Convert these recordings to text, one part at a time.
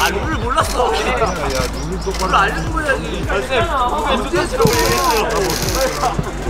아 룰을 몰랐어. 야 눈이 똑바로 룰 알려줘야지. 언제 들어?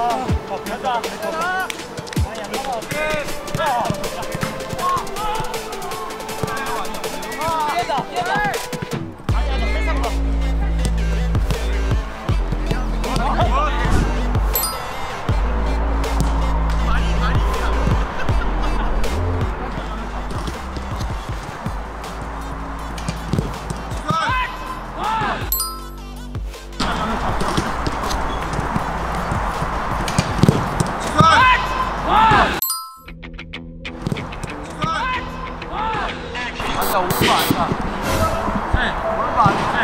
好อบคุ 还有五百个，对，五百。